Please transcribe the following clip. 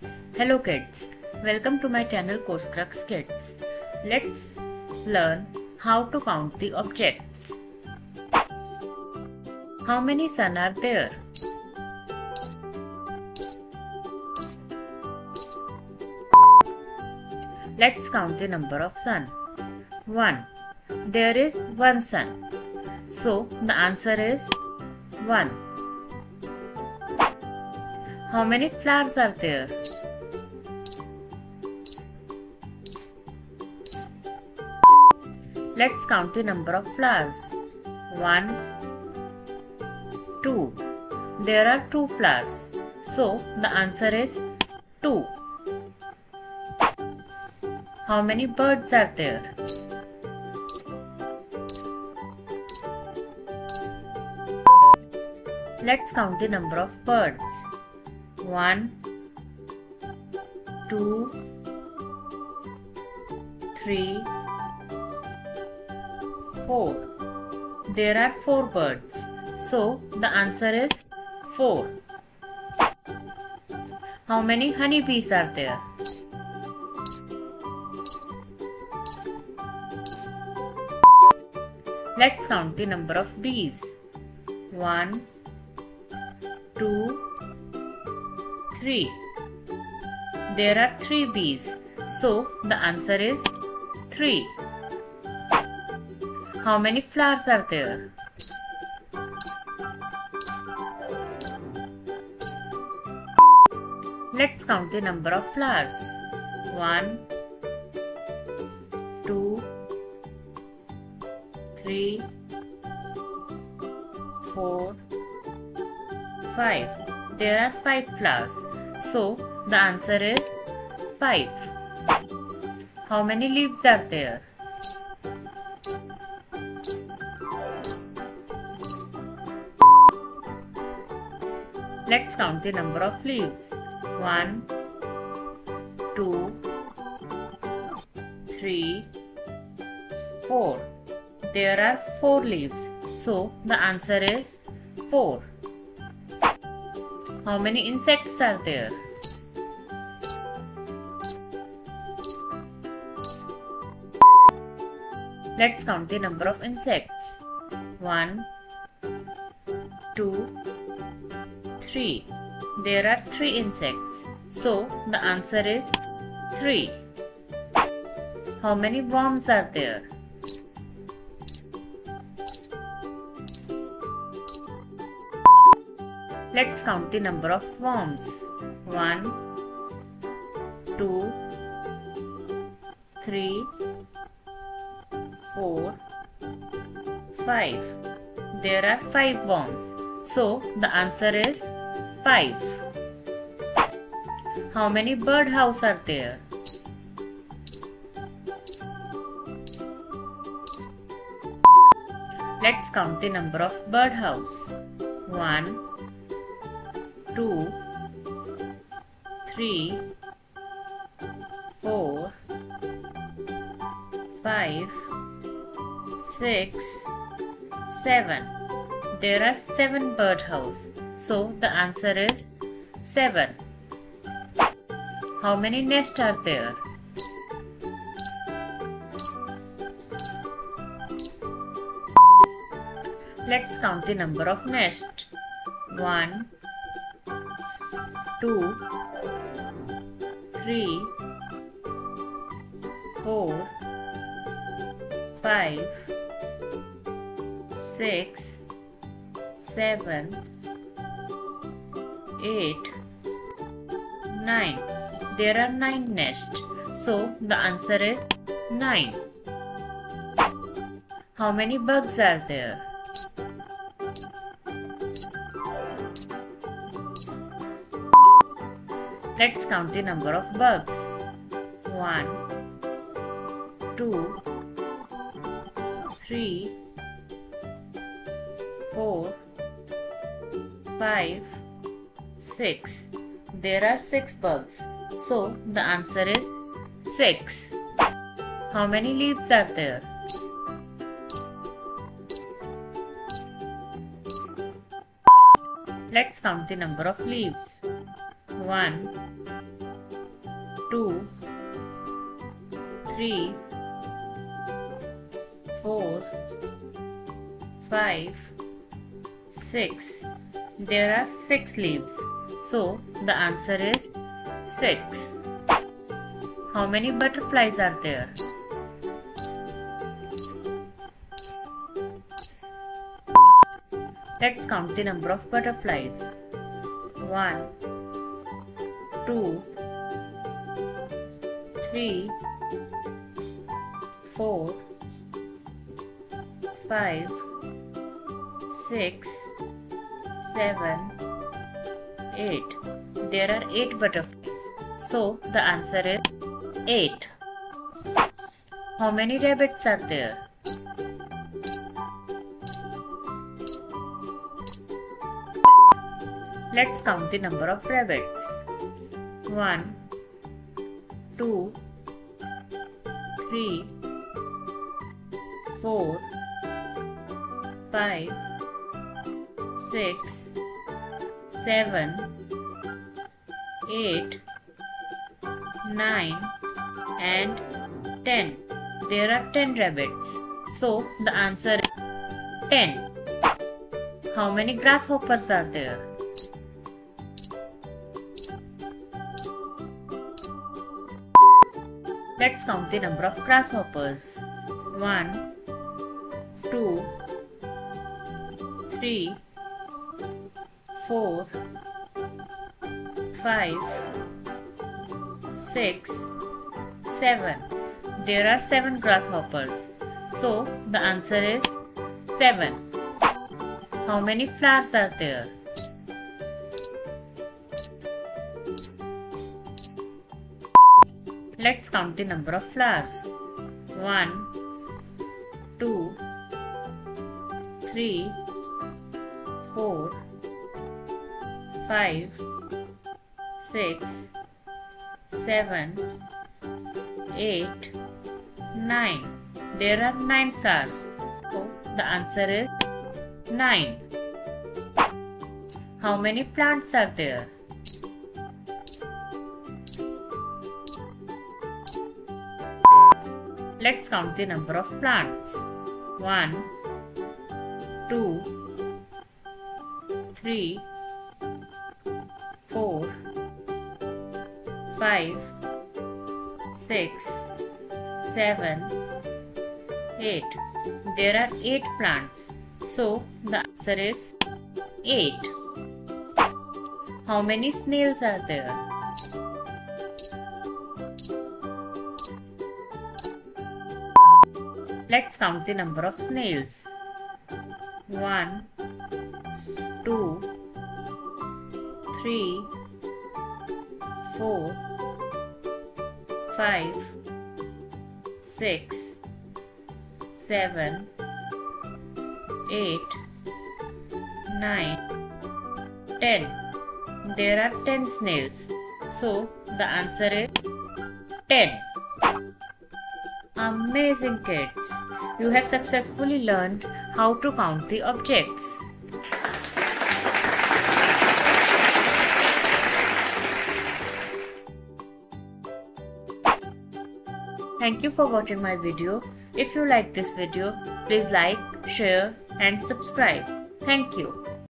Hello kids, welcome to my channel Course Crux Kids. Let's learn how to count the objects. How many sun are there? Let's count the number of sun. 1. There is one sun. So the answer is 1. How many flowers are there? Let's count the number of flowers. 1, 2. There are 2 flowers. So the answer is 2. How many birds are there? Let's count the number of birds. 1, 2, 3, 4. There are 4 birds. So the answer is 4. How many honeybees are there? Let's count the number of bees. 1, 2, 3. There are 3 bees. So the answer is 3. How many flowers are there? Let's count the number of flowers. 1, 2, 3, 4, 5. There are 5 flowers. So the answer is 5. How many leaves are there? Let's count the number of leaves. 1, 2, 3, 4. There are 4 leaves. So the answer is 4. How many insects are there? Let's count the number of insects. 1, 2, 3. There are 3 insects. So the answer is 3. How many worms are there? Let's count the number of worms. 1, 2, 3, 4, 5. There are 5 worms. So the answer is 5. How many birdhouse are there? Let's count the number of birdhouse. 1, 2, 3, 4, 5, 6, 7. There are 7 birdhouse. So the answer is 7. How many nests are there? Let's count the number of nests. 1, 2, 3, 4, 5, 6, 7, 8, 9. There are 9 nests. So the answer is 9. How many bugs are there? Let's count the number of bugs. 1, 2, 3, 4, 5, 6. There are 6 bugs. So the answer is 6. How many leaves are there? Let's count the number of leaves. 1, 2, 3, 4, 5, 6. There are 6 leaves. So the answer is six. How many butterflies are there? Let's count the number of butterflies. One, two, three, four, five, six, seven, eight. There are eight butterflies. So the answer is eight. How many rabbits are there? Let's count the number of rabbits. One, two, three, four, five, six, seven, eight, nine, and ten. There are ten rabbits. So the answer is ten. How many grasshoppers are there? Let's count the number of grasshoppers. One, two, three, four, five, six, seven. There are seven grasshoppers. So the answer is seven. How many flowers are there? Let's count the number of flowers. One, two, three, four, five, six, seven, eight, nine. There are nine flowers. So the answer is nine. How many plants are there? Let's count the number of plants. One, two, three, four, five, six, seven, eight. There are eight plants. So the answer is eight. How many snails are there? Let's count the number of snails. One, two, three, four, five, six, seven, eight, nine, ten. There are ten snails. So the answer is ten. Amazing kids! You have successfully learned how to count the objects. Thank you for watching my video. If you like this video, please like, share and subscribe. Thank you.